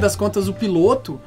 das contas, o piloto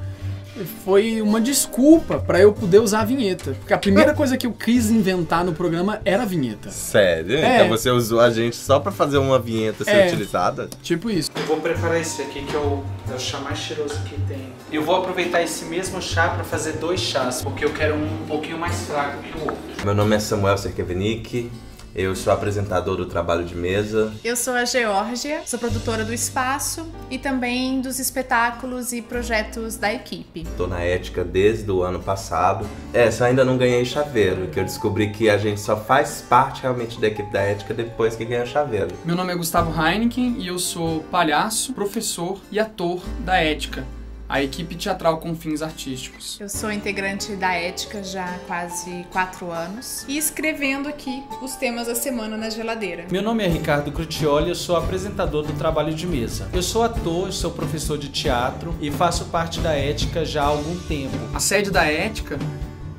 foi uma desculpa para eu poder usar a vinheta. Porque a primeira coisa que eu quis inventar no programa era a vinheta. Sério? É. Então você usou a gente só pra fazer uma vinheta ser É. utilizada? Tipo isso. Eu vou preparar esse aqui que é o, é o chá mais cheiroso que tem. Eu vou aproveitar esse mesmo chá para fazer dois chás, porque eu quero um um pouquinho mais fraco que o outro. Meu nome é Samuel Serkevenik, eu sou apresentador do Trabalho de Mesa. Eu sou a Geórgia, sou produtora do espaço e também dos espetáculos e projetos da equipe. Estou na ética desde o ano passado. É, só ainda não ganhei chaveiro, que eu descobri que a gente só faz parte realmente da equipe da ética depois que ganha chaveiro. Meu nome é Gustavo Heineken e eu sou palhaço, professor e ator da Ética, a equipe teatral com fins artísticos. Eu sou integrante da Ética já há quase quatro anos e escrevendo aqui os temas da semana na geladeira. Meu nome é Ricardo Crutioli, eu sou apresentador do Trabalho de Mesa. Eu sou ator, sou professor de teatro e faço parte da Ética já há algum tempo. A sede da Ética,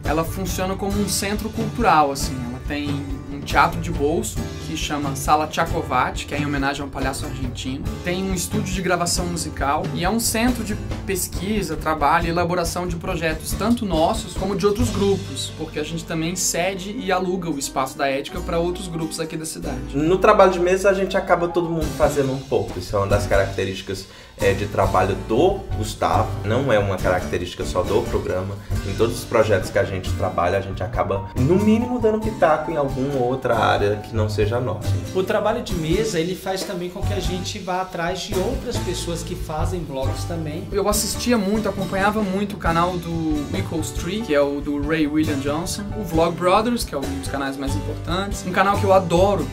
ela funciona como um centro cultural, assim. Ela tem um teatro de bolso chama Sala Tchakovat, que é em homenagem a um palhaço argentino. Tem um estúdio de gravação musical e é um centro de pesquisa, trabalho e elaboração de projetos tanto nossos como de outros grupos, porque a gente também cede e aluga o espaço da Ética para outros grupos aqui da cidade. No trabalho de mesa a gente acaba todo mundo fazendo um pouco. Isso é uma das características é, de trabalho do Gustavo. Não é uma característica só do programa. Em todos os projetos que a gente trabalha, a gente acaba, no mínimo, dando pitaco em alguma outra área que não seja O trabalho de mesa, ele faz também com que a gente vá atrás de outras pessoas que fazem vlogs também. Eu assistia muito, acompanhava muito o canal do Equals Tree, que é o do Ray William Johnson, o Vlog Brothers, que é um dos canais mais importantes, um canal que eu adoro,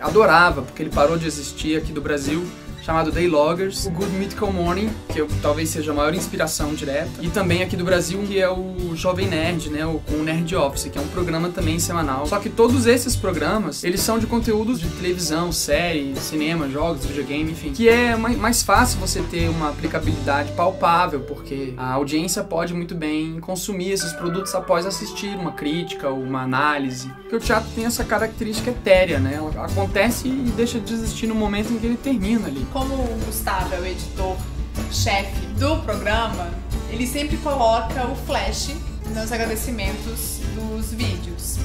adorava, porque ele parou de existir aqui do Brasil, chamado Dayloggers, o Good Mythical Morning, que eu, talvez seja a maior inspiração direta, e também aqui do Brasil, que é o Jovem Nerd, né, o, com o Nerd Office, que é um programa também semanal. Só que todos esses programas, eles são de conteúdos de televisão, série, cinema, jogos, videogame, enfim, que é mai- mais fácil você ter uma aplicabilidade palpável, porque a audiência pode muito bem consumir esses produtos após assistir uma crítica ou uma análise. Porque o teatro tem essa característica etérea, né? Ela acontece e deixa de existir no momento em que ele termina ali. Como o Gustavo é o editor-chefe do programa, ele sempre coloca o flash nos agradecimentos dos vídeos.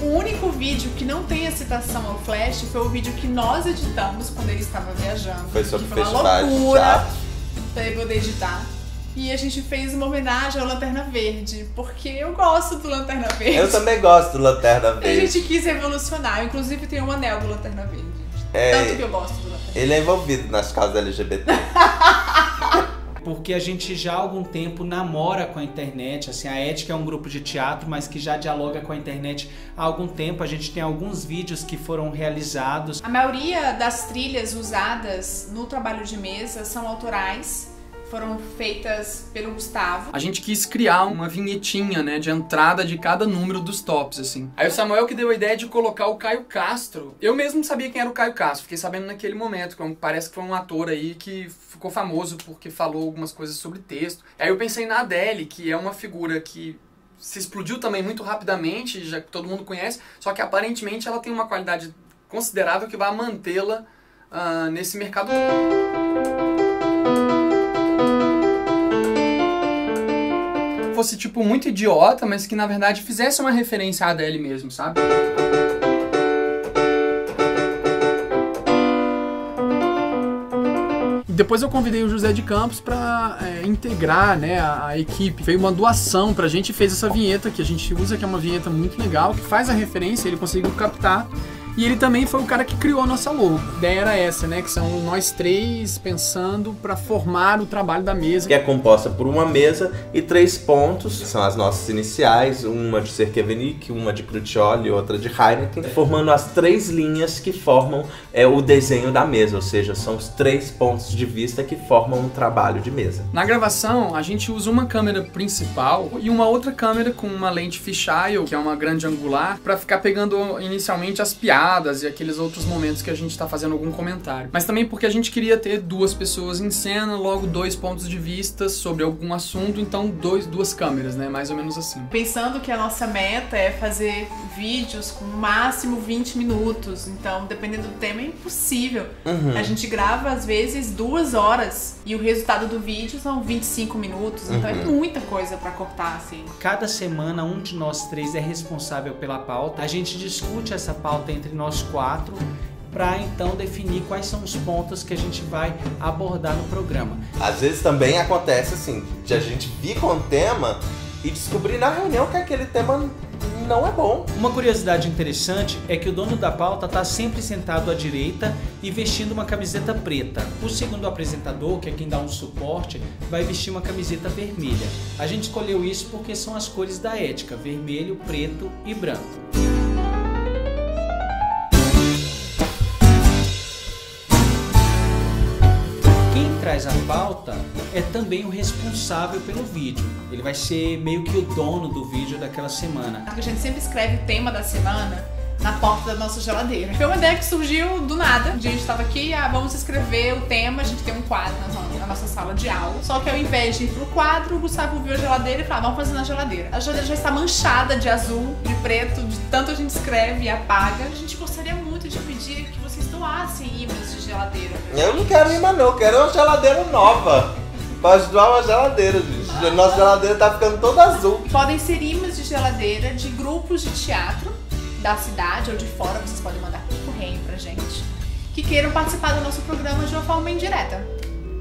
O único vídeo que não tem a citação ao flash foi o vídeo que nós editamos quando ele estava viajando. Foi sobre que foi uma loucura teatro. pra ele poder editar. E a gente fez uma homenagem ao Lanterna Verde, porque eu gosto do Lanterna Verde. Eu também gosto do Lanterna A Verde. gente quis revolucionar. Eu, inclusive, tenho um anel do Lanterna Verde. É. Tanto que eu gosto do Verde. Ele é envolvido nas causas LGBT. Porque a gente já há algum tempo namora com a internet. Assim, a Ética é um grupo de teatro, mas que já dialoga com a internet há algum tempo. A gente tem alguns vídeos que foram realizados. A maioria das trilhas usadas no trabalho de mesa são autorais, foram feitas pelo Gustavo. A gente quis criar uma vinhetinha, né, de entrada de cada número dos tops, assim. Aí o Samuel que deu a ideia de colocar o Caio Castro. Eu mesmo sabia quem era o Caio Castro, fiquei sabendo naquele momento, que é parece que foi um ator aí que ficou famoso porque falou algumas coisas sobre texto. Aí eu pensei na Adele, que é uma figura que se explodiu também muito rapidamente, já que todo mundo conhece, só que aparentemente ela tem uma qualidade considerável que vai mantê-la ah, nesse mercado fosse, tipo, muito idiota, mas que na verdade fizesse uma referência à Adele mesmo, sabe? Depois eu convidei o José de Campos pra é, integrar né, a, a equipe. Veio uma doação pra gente e fez essa vinheta que a gente usa, que é uma vinheta muito legal, que faz a referência, ele conseguiu captar. E ele também foi o cara que criou a nossa logo. A ideia era essa, né? Que são nós três pensando pra formar o trabalho da mesa. que é composta por uma mesa e três pontos, que são as nossas iniciais, uma de Cerkevenik, uma de Crucioli e outra de Heineken, formando as três linhas que formam é, o desenho da mesa, ou seja, são os três pontos de vista que formam um trabalho de mesa. Na gravação, a gente usa uma câmera principal e uma outra câmera com uma lente fisheye, que é uma grande angular, pra ficar pegando inicialmente as piadas piadas e aqueles outros momentos que a gente tá fazendo algum comentário. Mas também porque a gente queria ter duas pessoas em cena, logo dois pontos de vista sobre algum assunto, então dois, duas câmeras, né? Mais ou menos assim. Pensando que a nossa meta é fazer vídeos com no máximo 20 minutos, então dependendo do tema é impossível. Uhum. A gente grava às vezes duas horas e o resultado do vídeo são 25 minutos, então é muita coisa pra cortar assim. Cada semana, um de nós três é responsável pela pauta. A gente discute essa pauta entre nós quatro para então definir quais são os pontos que a gente vai abordar no programa. Às vezes também acontece assim, de a gente vir com um tema e descobrir na reunião que aquele tema não é bom. Uma curiosidade interessante é que o dono da pauta está sempre sentado à direita e vestindo uma camiseta preta. O segundo apresentador, que é quem dá um suporte, vai vestir uma camiseta vermelha. A gente escolheu isso porque são as cores da ética: vermelho, preto e branco. Traz a pauta é também o responsável pelo vídeo. Ele vai ser meio que o dono do vídeo daquela semana. A gente sempre escreve o tema da semana na porta da nossa geladeira. Foi uma ideia que surgiu do nada. Um dia a gente tava aqui, ah, vamos escrever o tema, a gente tem um quadro na na nossa sala de aula. Só que ao invés de ir pro quadro, o Gustavo viu a geladeira e falou, ah, vamos fazer na geladeira. A geladeira já está manchada de azul, de preto, de tanto a gente escreve e apaga. A gente gostaria muito de pedir que vocês doassem ímãs de geladeira. Eu não quero imã não, eu quero uma geladeira nova. Pra ajudar uma geladeira, gente. Nossa geladeira tá ficando toda azul. Podem ser ímãs de geladeira de grupos de teatro da cidade ou de fora, vocês podem mandar por correio pra gente, que queiram participar do nosso programa de uma forma indireta.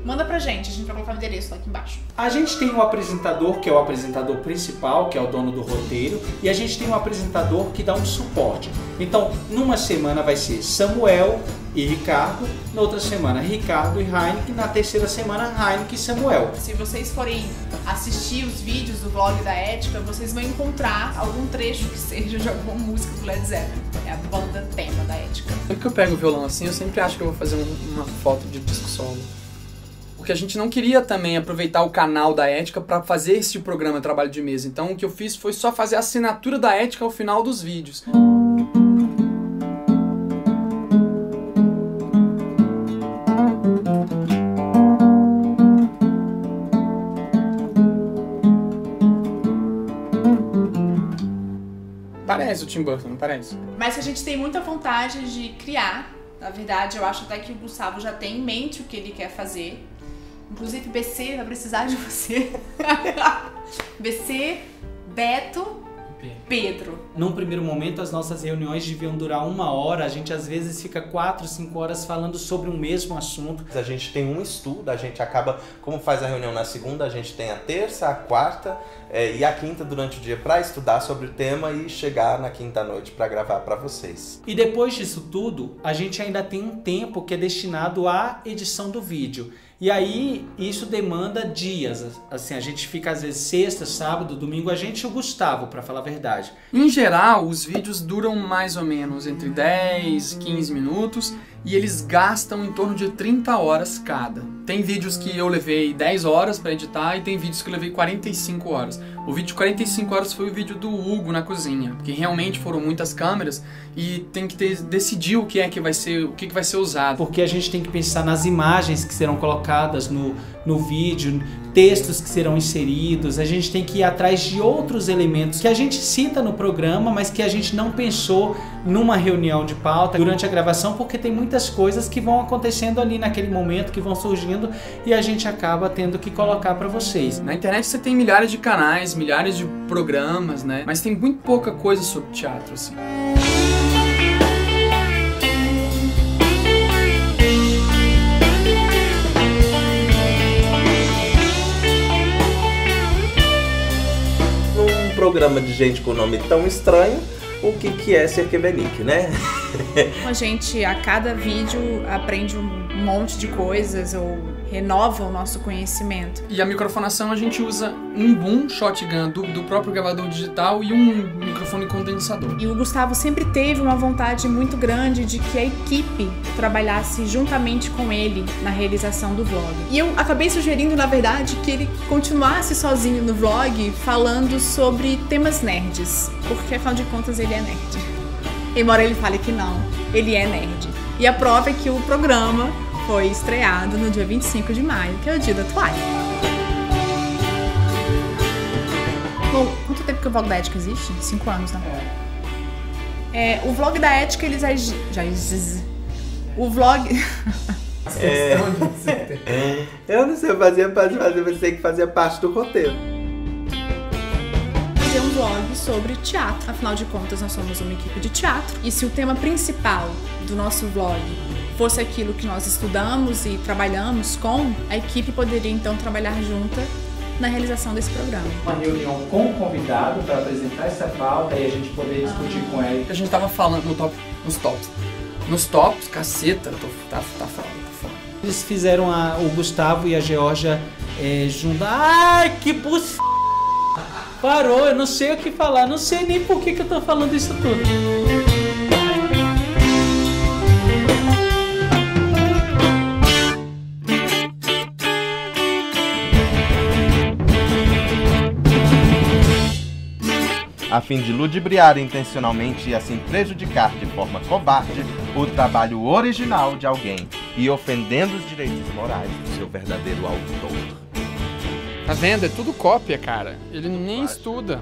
Manda pra gente, a gente vai colocar o endereço lá aqui embaixo. A gente tem o apresentador, que é o apresentador principal, que é o dono do roteiro, e a gente tem um apresentador que dá um suporte. Então, numa semana vai ser Samuel e Ricardo, na outra semana Ricardo e Heineken, na terceira semana Heineken e Samuel. Se vocês forem assistir os vídeos do vlog da Ética, vocês vão encontrar algum trecho que seja de alguma música do Led Zeppelin. É a banda tema da Ética. Sempre que eu pego o violão assim, eu sempre acho que eu vou fazer um- uma foto de disco solo. Porque a gente não queria também aproveitar o canal da Ética pra fazer esse programa Trabalho de Mesa. Então o que eu fiz foi só fazer a assinatura da Ética ao final dos vídeos. Parece o Tim Burton, não parece? Mas a gente tem muita vontade de criar. Na verdade, eu acho até que o Gustavo já tem em mente o que ele quer fazer. Inclusive, BC vai precisar de você. BC, Beto, Pedro. Num primeiro momento, as nossas reuniões deviam durar uma hora, a gente às vezes fica quatro, cinco horas falando sobre o mesmo assunto. A gente tem um estudo, a gente acaba, como faz a reunião na segunda, a gente tem a terça, a quarta eh, e a quinta durante o dia para estudar sobre o tema e chegar na quinta noite para gravar para vocês. E depois disso tudo, a gente ainda tem um tempo que é destinado à edição do vídeo. E aí, isso demanda dias. Assim, a gente fica às vezes sexta, sábado, domingo, a gente e o Gustavo, pra falar a verdade. Em geral, os vídeos duram mais ou menos entre 10 e 15 minutos e eles gastam em torno de 30 horas cada. Tem vídeos que eu levei 10 horas para editar e tem vídeos que eu levei 45 horas. O vídeo de 45 horas foi o vídeo do Hugo na cozinha, porque realmente foram muitas câmeras e tem que ter, decidir o que é que vai ser, o que, que vai ser usado. Porque a gente tem que pensar nas imagens que serão colocadas no, no vídeo, textos que serão inseridos, a gente tem que ir atrás de outros elementos que a gente cita no programa, mas que a gente não pensou numa reunião de pauta durante a gravação, porque tem muitas coisas que vão acontecendo ali naquele momento, que vão surgindo e a gente acaba tendo que colocar para vocês. Na internet você tem milhares de canais, milhares de programas, né? Mas tem muito pouca coisa sobre teatro, assim. Programa de gente com nome tão estranho, o que, que é ser Quebec, né? A gente, a cada vídeo, aprende um monte de coisas ou renova o nosso conhecimento. E a microfonação a gente usa um boom shotgun do, do próprio gravador digital e um microfone condensador. E o Gustavo sempre teve uma vontade muito grande de que a equipe trabalhasse juntamente com ele na realização do vlog. E eu acabei sugerindo, na verdade, que ele continuasse sozinho no vlog falando sobre temas nerds, porque afinal de contas ele é nerd. Embora ele fale que não, ele é nerd. E a prova é que o programa foi estreado no dia 25 de maio, que é o dia da toalha. Bom, quanto tempo que o Vlog da Ética existe? Cinco anos, né? É, o Vlog da Ética, eles já... já o vlog... É, eu não sei fazer, fazer, fazer, você tem que fazer parte do roteiro. fazer um vlog sobre teatro. Afinal de contas, nós somos uma equipe de teatro. E se o tema principal do nosso vlog fosse aquilo que nós estudamos e trabalhamos com, a equipe poderia então trabalhar junta na realização desse programa. Uma reunião com o convidado para apresentar essa pauta e a gente poder discutir com ele. A gente tava falando no top, nos tops. Nos tops, caceta, tô, tá, tá foda, tá foda. Eles fizeram a- o Gustavo e a Georgia é, juntos. Ai, que bus... Parou, eu não sei o que falar. Não sei nem por que, que eu tô falando isso tudo. A fim de ludibriar intencionalmente e assim prejudicar de forma cobarde o trabalho original de alguém e ofendendo os direitos morais do seu verdadeiro autor. Tá vendo? É tudo cópia, cara. Ele nem estuda.